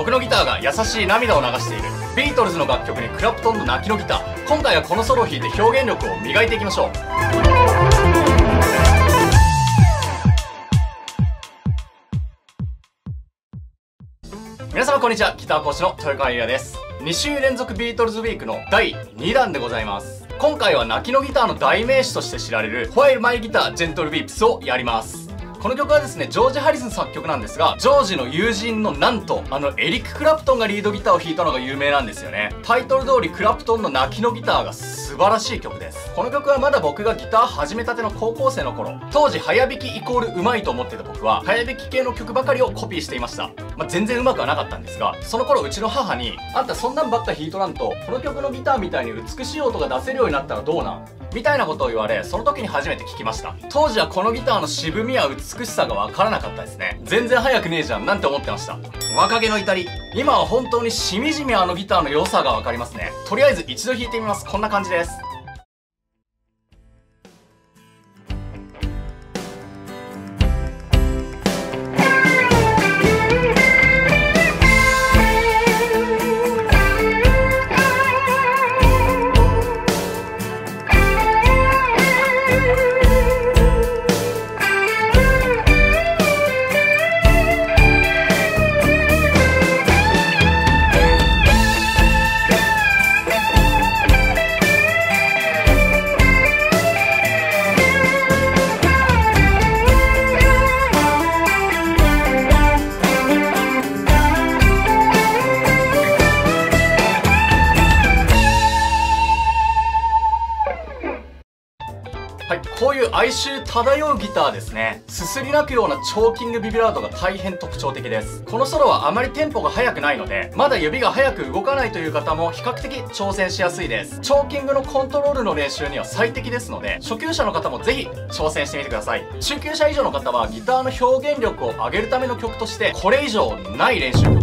僕のギターが優しい涙を流している。ビートルズの楽曲にクラプトンの泣きのギター。今回はこのソロを弾いて表現力を磨いていきましょう。皆様こんにちは。ギター講師の豊川優也です。2週連続ビートルズウィークの第2弾でございます。今回は泣きのギターの代名詞として知られるホワイルマイギタージェントルビープスをやります。この曲はですね、ジョージ・ハリスン作曲なんですが、ジョージの友人のなんと、あのエリック・クラプトンがリードギターを弾いたのが有名なんですよね。タイトル通りクラプトンの泣きのギターが素晴らしい曲です。この曲はまだ僕がギター始めたての高校生の頃、当時早弾きイコール上手いと思ってた僕は、早弾き系の曲ばかりをコピーしていました。まあ、全然上手くはなかったんですが、その頃うちの母に、あんたそんなんばっか弾いとらんと、この曲のギターみたいに美しい音が出せるようになったらどうなん？みたいなことを言われ、その時に初めて聞きました。当時はこのギターの渋みや美しさがわからなかったですね。全然早くねえじゃんなんて思ってました。若気の至り。今は本当にしみじみあのギターの良さがわかりますね。とりあえず一度弾いてみます。こんな感じです。漂うギターですね。すすり泣くようなチョーキングビブラートが大変特徴的です。このソロはあまりテンポが速くないので、まだ指が速く動かないという方も比較的挑戦しやすいです。チョーキングのコントロールの練習には最適ですので、初級者の方もぜひ挑戦してみてください。中級者以上の方はギターの表現力を上げるための曲として、これ以上ない練習曲。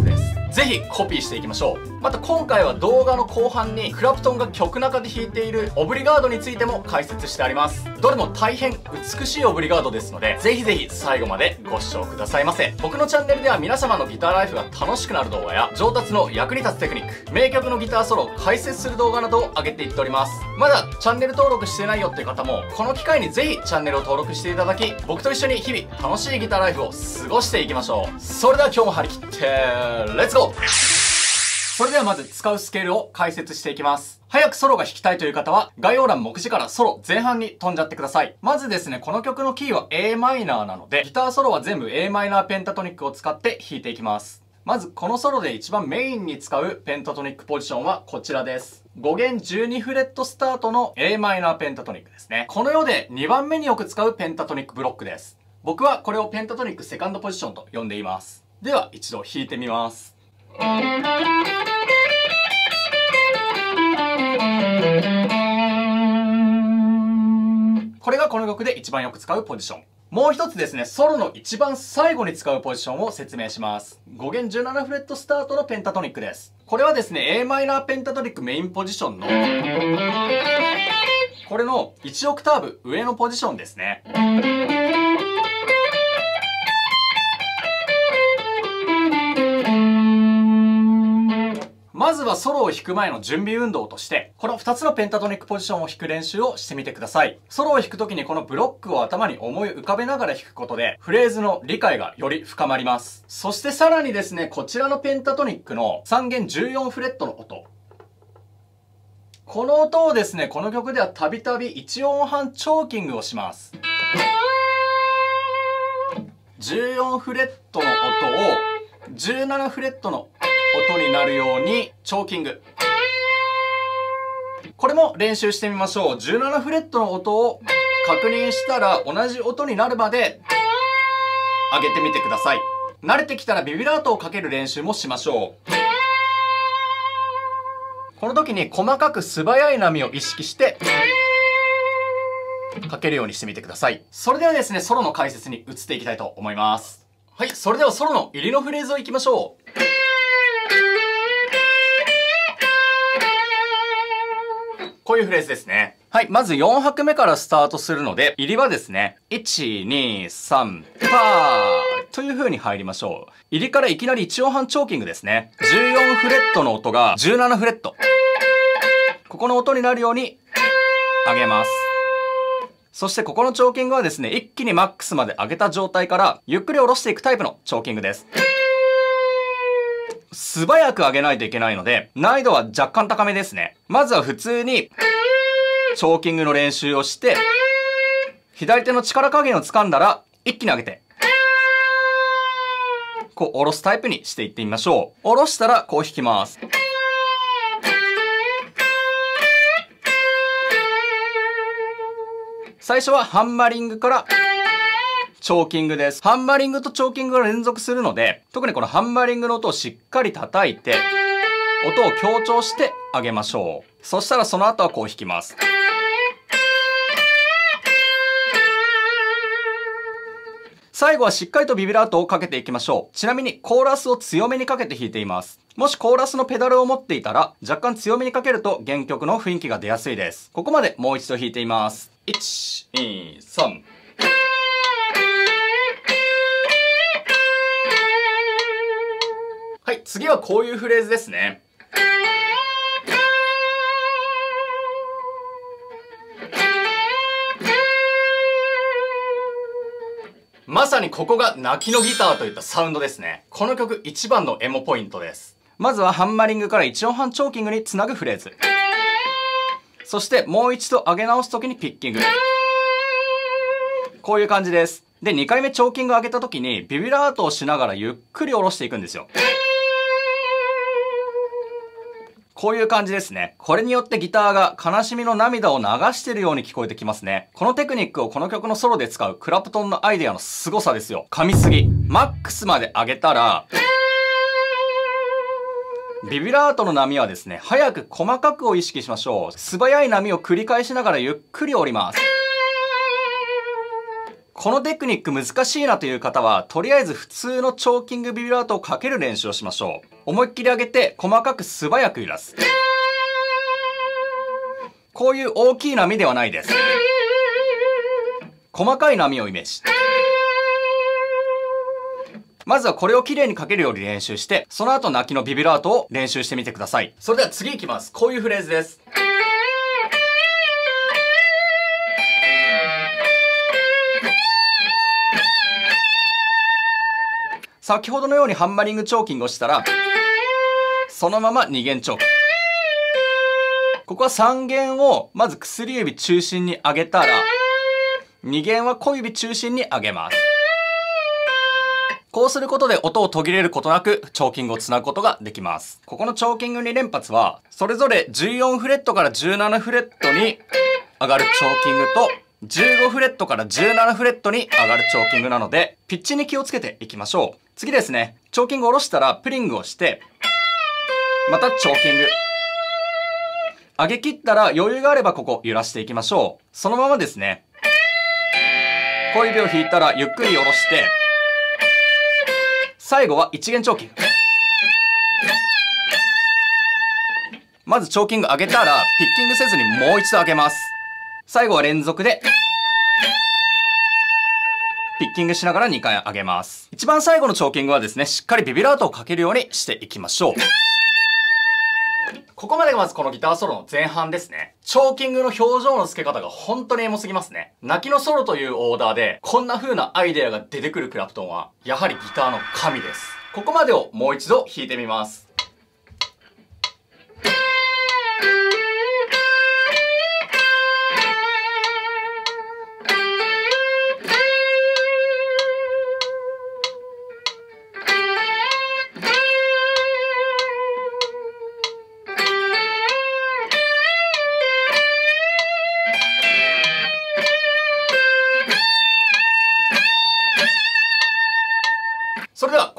ぜひコピーしていきましょう。また今回は動画の後半にクラプトンが曲中で弾いているオブリガードについても解説してあります。どれも大変美しいオブリガードですので、ぜひぜひ最後までご視聴くださいませ。僕のチャンネルでは皆様のギターライフが楽しくなる動画や上達の役に立つテクニック、名曲のギターソロを解説する動画などを上げていっております。まだチャンネル登録してないよっていう方も、この機会にぜひチャンネルを登録していただき、僕と一緒に日々楽しいギターライフを過ごしていきましょう。それでは今日も張り切って、レッツゴーそれではまず使うスケールを解説していきます。早くソロが弾きたいという方は、概要欄目次からソロ前半に飛んじゃってください。まずですね、この曲のキーは a マイナーなので、ギターソロは全部 a マイナーペンタトニックを使って弾いていきます。まず、このソロで一番メインに使うペンタトニックポジションはこちらです。5弦12フレットスタートの a マイナーペンタトニックですね。この世で2番目によく使うペンタトニックブロックです。僕はこれをペンタトニックセカンドポジションと呼んでいます。では、一度弾いてみます。これがこの曲で一番よく使うポジション。もう一つですね、ソロの一番最後に使うポジションを説明します。5弦17フレットスタートのペンタトニックです。これはですね、a マイナーペンタトニックメインポジションの、これの1オクターブ上のポジションですね。まずはソロを弾く前の準備運動として、この2つのペンタトニックポジションを弾く練習をしてみてください。ソロを弾くときにこのブロックを頭に思い浮かべながら弾くことで、フレーズの理解がより深まります。そしてさらにですね、こちらのペンタトニックの3弦14フレットの音。この音をですね、この曲ではたびたび1音半チョーキングをします。14フレットの音を17フレットの音になるようにチョーキング。これも練習してみましょう。17フレットの音を確認したら同じ音になるまで上げてみてください。慣れてきたらビビラートをかける練習もしましょう。この時に細かく素早い波を意識してかけるようにしてみてください。それではですね、ソロの解説に移っていきたいと思います。はい、それではソロの入りのフレーズをいきましょう。こういうフレーズですね。はい。まず4拍目からスタートするので、入りはですね、1、2、3、パー、という風に入りましょう。入りからいきなり1音半チョーキングですね。14フレットの音が17フレット。ここの音になるように上げます。そしてここのチョーキングはですね、一気にマックスまで上げた状態からゆっくり下ろしていくタイプのチョーキングです。素早く上げないといけないので、難易度は若干高めですね。まずは普通に、チョーキングの練習をして、左手の力加減を掴んだら、一気に上げて、こう、下ろすタイプにしていってみましょう。下ろしたら、こう弾きます。最初はハンマリングから、チョーキングです。ハンマリングとチョーキングが連続するので、特にこのハンマリングの音をしっかり叩いて、音を強調してあげましょう。そしたらその後はこう弾きます。最後はしっかりとビブラートをかけていきましょう。ちなみにコーラスを強めにかけて弾いています。もしコーラスのペダルを持っていたら若干強めにかけると原曲の雰囲気が出やすいです。ここまでもう一度弾いています。1、2、3。次はこういうフレーズですね。まさにここが泣きのギターといったサウンドですね。この曲一番のエモポイントです。まずはハンマリングから1音半チョーキングにつなぐフレーズ。そしてもう一度上げ直す時にピッキング。こういう感じです。で、2回目チョーキング上げた時にビビラートをしながらゆっくり下ろしていくんですよ。こういう感じですね。これによってギターが悲しみの涙を流してるように聞こえてきますね。このテクニックをこの曲のソロで使うクラプトンのアイデアの凄さですよ。噛みすぎ。マックスまで上げたら、ビビラートの波はですね、早く細かくを意識しましょう。素早い波を繰り返しながらゆっくり折ります。このテクニック難しいなという方は、とりあえず普通のチョーキングビブラートをかける練習をしましょう。思いっきり上げて、細かく素早く揺らす。こういう大きい波ではないです。細かい波をイメージ。まずはこれをきれいにかけるように練習して、その後泣きのビビラートを練習してみてください。それでは次いきます。こういうフレーズです。先ほどのようにハンマリングチョーキングをしたら、そのまま2弦チョーク。ここは3弦をまず薬指中心に上げたら、2弦は小指中心に上げます。こうすることで音を途切れることなくチョーキングをつなぐことができます。ここのチョーキング2連発は、それぞれ14フレットから17フレットに上がるチョーキングと15フレットから17フレットに上がるチョーキングなので、ピッチに気をつけていきましょう。次ですね、チョーキングを下ろしたらプリングをして、またチョーキング。上げ切ったら余裕があればここ揺らしていきましょう。そのままですね。小指を引いたらゆっくり下ろして、最後は一元チョーキング。まずチョーキング上げたら、ピッキングせずにもう一度上げます。最後は連続で、ピッキングしながら2回上げます。一番最後のチョーキングはですね、しっかりビビラートをかけるようにしていきましょう。ここまでがまずこのギターソロの前半ですね。チョーキングの表情の付け方が本当にエモすぎますね。泣きのソロというオーダーで、こんな風なアイデアが出てくるクラプトンは、やはりギターの神です。ここまでをもう一度弾いてみます。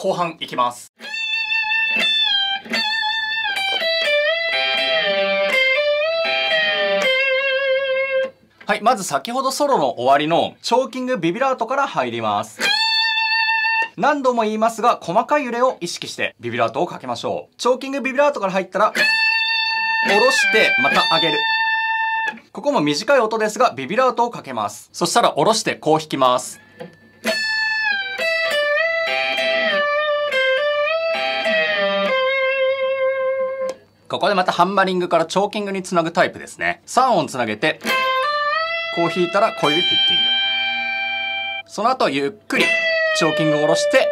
後半いきます。はい、まず先ほどソロの終わりのチョーキングビビラートから入ります。何度も言いますが、細かい揺れを意識してビビラートをかけましょう。チョーキングビビラートから入ったら、下ろして、また上げる。ここも短い音ですが、ビビラートをかけます。そしたら下ろしてこう弾きます。ここでまたハンマリングからチョーキングにつなぐタイプですね。3音つなげて、こう弾いたら小指ピッキング。その後ゆっくりチョーキングを下ろして、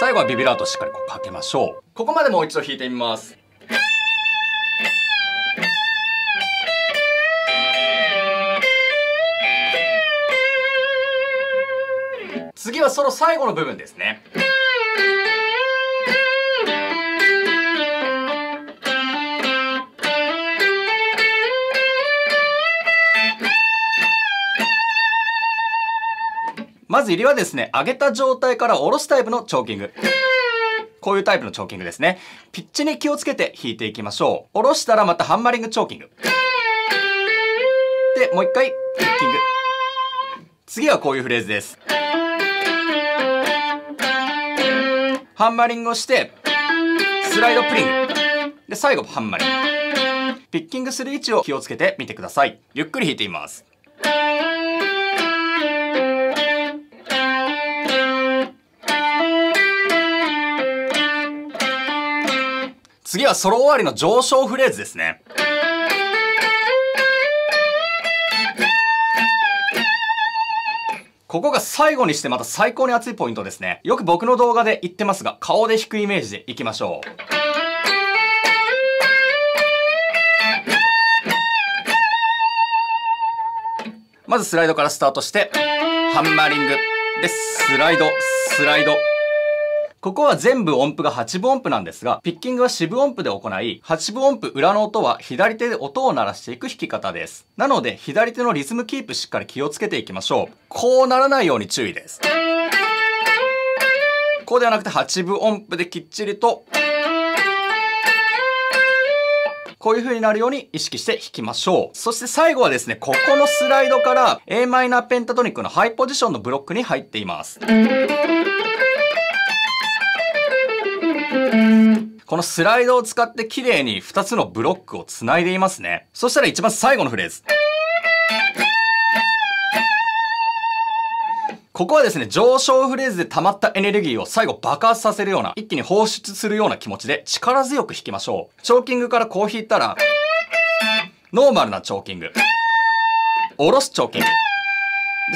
最後はビビラートしっかりこうかけましょう。ここまでもう一度弾いてみます。次はその最後の部分ですね。まず入りはですね、上げた状態から下ろすタイプのチョーキング。こういうタイプのチョーキングですね。ピッチに気をつけて弾いていきましょう。下ろしたらまたハンマリングチョーキング。で、もう一回、ピッキング。次はこういうフレーズです。ハンマリングをして、スライドプリング。で、最後ハンマリング。ピッキングする位置を気をつけてみてください。ゆっくり弾いてみます。次はソロ終わりの上昇フレーズですね。ここが最後にしてまた最高に熱いポイントですね。よく僕の動画で言ってますが、顔で弾くイメージでいきましょう。まずスライドからスタートして、ハンマーリング。で、スライド、スライド。ここは全部音符が8分音符なんですが、ピッキングは四分音符で行い、8分音符裏の音は左手で音を鳴らしていく弾き方です。なので、左手のリズムキープしっかり気をつけていきましょう。こうならないように注意です。こうではなくて8分音符できっちりと、こういう風になるように意識して弾きましょう。そして最後はですね、ここのスライドから a マイナーペンタトニックのハイポジションのブロックに入っています。このスライドを使って綺麗に2つのブロックを繋いでいますね。そしたら一番最後のフレーズ。ここはですね、上昇フレーズで溜まったエネルギーを最後爆発させるような、一気に放出するような気持ちで力強く弾きましょう。チョーキングからこう弾いたら、ノーマルなチョーキング。下ろすチョーキング。で、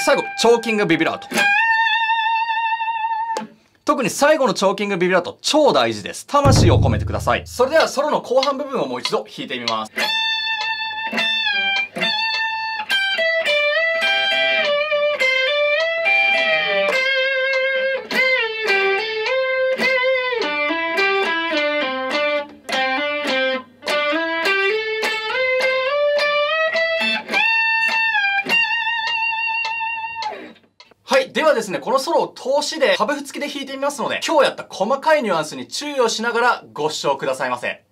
最後、チョーキングビビラート。特に最後のチョーキングビビラート超大事です。魂を込めてください。それではソロの後半部分をもう一度弾いてみます。このソロを通しで株付きで弾いてみますので、今日やった細かいニュアンスに注意をしながらご視聴くださいませ。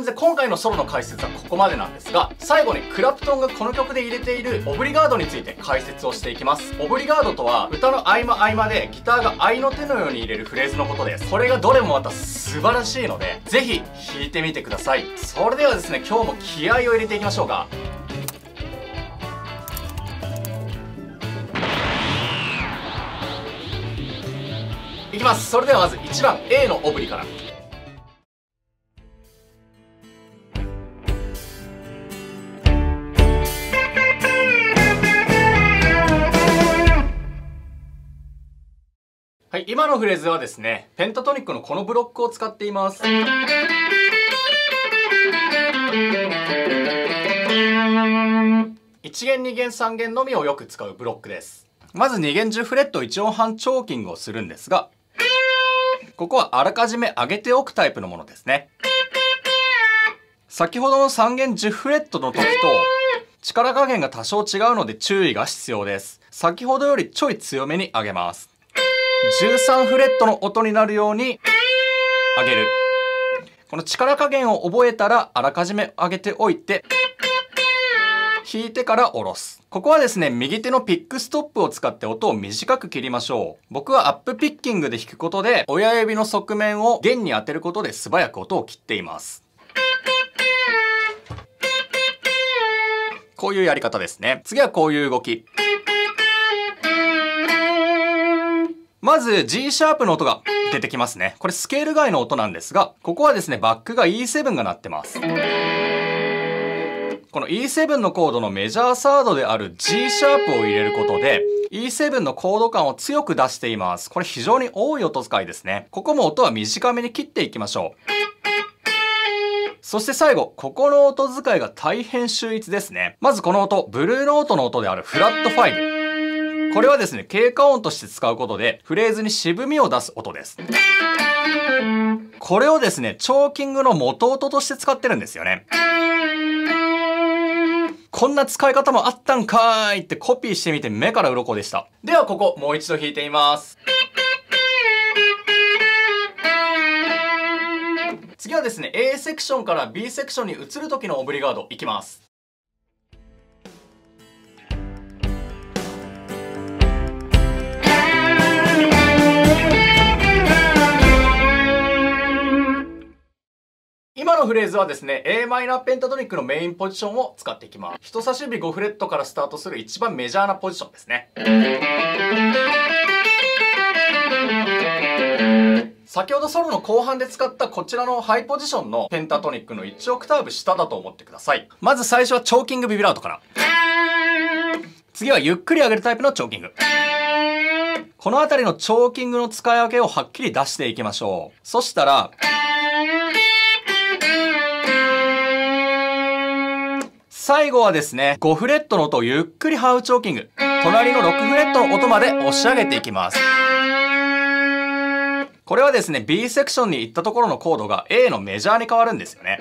感じで今回のソロの解説はここまでなんですが、最後にクラプトンがこの曲で入れているオブリガードについて解説をしていきます。オブリガードとは歌の合間合間でギターが合いの手のように入れるフレーズのことです。これがどれもまた素晴らしいので、ぜひ弾いてみてください。それではですね、今日も気合を入れていきましょうか。いきますそれではまず1番 A のオブリからはい、今のフレーズはですね、ペンタトニックのこのブロックを使っています。1弦2弦3弦のみをよく使うブロックです。まず2弦10フレット1音半チョーキングをするんですが、ここはあらかじめ上げておくタイプのものですね。先ほどの3弦10フレットの時と力加減が多少違うので注意が必要です。先ほどよりちょい強めに上げます。13フレットの音になるように上げる。この力加減を覚えたらあらかじめ上げておいて弾いてから下ろす。ここはですね、右手のピックストップを使って音を短く切りましょう。僕はアップピッキングで弾くことで、親指の側面を弦に当てることで素早く音を切っています。こういうやり方ですね。次はこういう動き。まず G シャープの音が出てきますね。これスケール外の音なんですが、ここはですね、バックが E7 が鳴ってます。この E7 のコードのメジャーサードである G シャープを入れることで E7 のコード感を強く出しています。これ非常に多い音使いですね。ここも音は短めに切っていきましょう。そして最後、ここの音使いが大変秀逸ですね。まずこの音、ブルーノートの音であるフラット5。これはですね、経過音として使うことで、フレーズに渋みを出す音です。これをですね、チョーキングの元音として使ってるんですよね。こんな使い方もあったんかーいってコピーしてみて目から鱗でした。ではここもう一度弾いてみます。次はですね、A セクションから B セクションに移る時のオブリガードいきます。のフレーズはですね、a マイナーペンタトニックのメインポジションを使っていきます。人差し指5フレットからスタートする一番メジャーなポジションですね。先ほどソロの後半で使ったこちらのハイポジションのペンタトニックの1オクターブ下だと思ってください。まず最初はチョーキングビブラートから。次はゆっくり上げるタイプのチョーキング。この辺りのチョーキングの使い分けをはっきり出していきましょう。そしたら、最後はですね、5フレットの音をゆっくりハウチョーキング。隣の6フレットの音まで押し上げていきます。これはですね、B セクションに行ったところのコードが A のメジャーに変わるんですよね。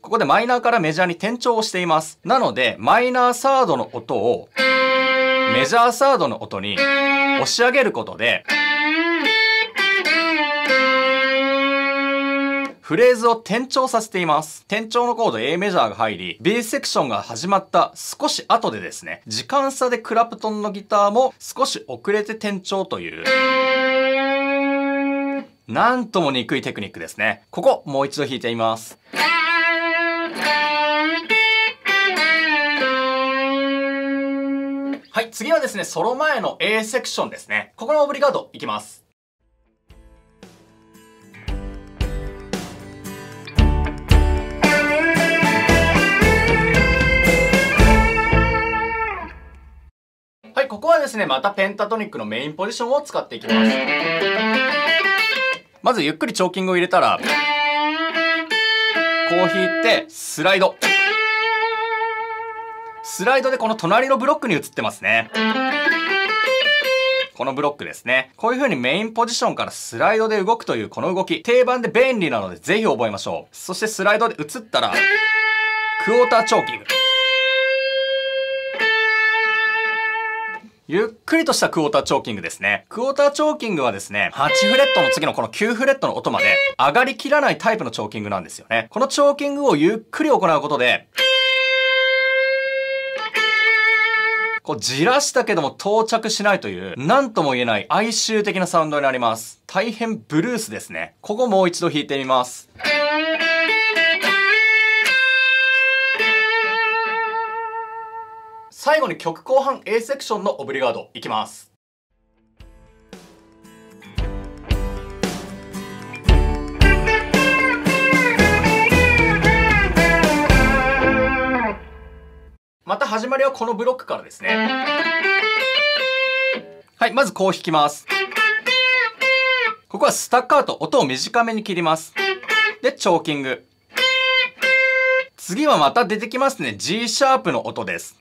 ここでマイナーからメジャーに転調をしています。なので、マイナーサードの音をメジャーサードの音に押し上げることで、フレーズを転調させています。転調のコード A メジャーが入り、B セクションが始まった少し後でですね、時間差でクラプトンのギターも少し遅れて転調という、なんとも憎いテクニックですね。ここ、もう一度弾いてみます。はい、次はですね、ソロ前の A セクションですね。ここのオブリガードいきます。ここはですね、またペンタトニックのメインポジションを使っていきます。まずゆっくりチョーキングを入れたら、こう弾いて、スライド。スライドでこの隣のブロックに移ってますね。このブロックですね。こういう風にメインポジションからスライドで動くというこの動き、定番で便利なのでぜひ覚えましょう。そしてスライドで移ったら、クォーターチョーキング。ゆっくりとしたクォーターチョーキングですね。クォーターチョーキングはですね、8フレットの次のこの9フレットの音まで上がりきらないタイプのチョーキングなんですよね。このチョーキングをゆっくり行うことで、こう、じらしたけども到着しないという、なんとも言えない哀愁的なサウンドになります。大変ブルースですね。ここもう一度弾いてみます。最後に曲後半 A セクションのオブリガードいきます。また始まりはこのブロックからですね。はいまずこう弾きます。ここはスタッカート音を短めに切ります。でチョーキング。次はまた出てきますね。G シャープの音です。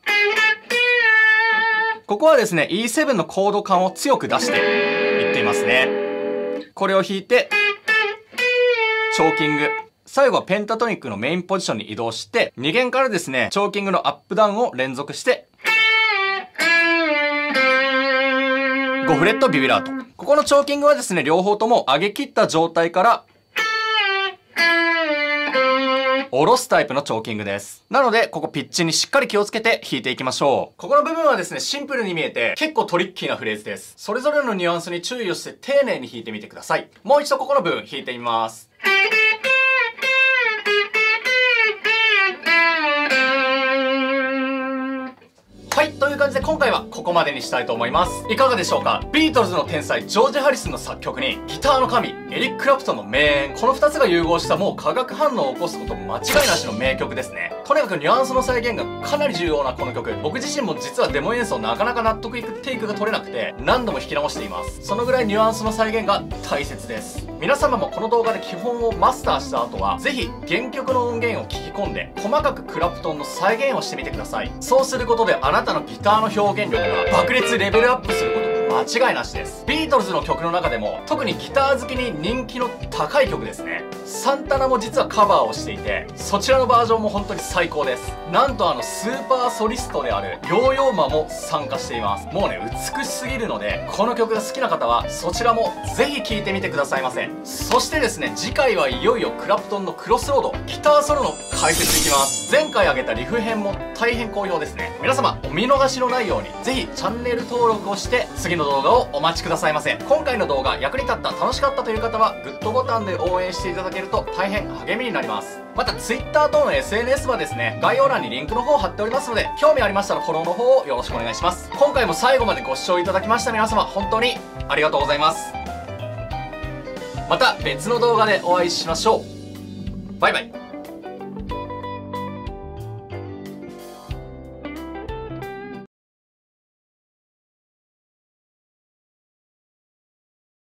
ここはですね、E7 のコード感を強く出していっていますね。これを弾いて、チョーキング。最後はペンタトニックのメインポジションに移動して、2弦からですね、チョーキングのアップダウンを連続して、5フレットビビラート。ここのチョーキングはですね、両方とも上げ切った状態から下ろすタイプのチョーキングです。なので、ここピッチにしっかり気をつけて弾いていきましょう。ここの部分はですね、シンプルに見えて結構トリッキーなフレーズです。それぞれのニュアンスに注意をして丁寧に弾いてみてください。もう一度ここの部分弾いてみます。はい、という感じで今回はここまでにしたいと思います。いかがでしょうか？ビートルズの天才、ジョージ・ハリスンの作曲に、ギターの神、エリック・クラプトンの名演、この2つが融合したもう化学反応を起こすこと間違いなしの名曲ですね。とにかくニュアンスの再現がかなり重要なこの曲。僕自身も実はデモ演奏なかなか納得いくテイクが取れなくて、何度も弾き直しています。そのぐらいニュアンスの再現が大切です。皆様もこの動画で基本をマスターした後は、ぜひ原曲の音源を聞き込んで、細かくクラプトンの再現をしてみてください。そうすることであなたのギターの表現力が爆裂レベルアップすること間違いなしです。ビートルズの曲の中でも特にギター好きに人気の高い曲ですね。サンタナも実はカバーをしていてそちらのバージョンも本当に最高です。なんとあのスーパーソリストであるヨーヨーマも参加しています。もうね美しすぎるのでこの曲が好きな方はそちらもぜひ聴いてみてくださいませ。そしてですね次回はいよいよクラプトンのクロスロードギターソロの解説いきます。前回挙げたリフ編も大変好評ですね。皆様お見逃しのないようにぜひチャンネル登録をして次の動画をお待ちくださいませ。今回の動画役に立った楽しかったという方はグッドボタンで応援していただけると大変励みになります。また Twitter 等の SNS はですね概要欄にリンクの方を貼っておりますので興味ありましたらフォローの方をよろしくお願いします。今回も最後までご視聴いただきました皆様本当にありがとうございます。また別の動画でお会いしましょう。バイバイ。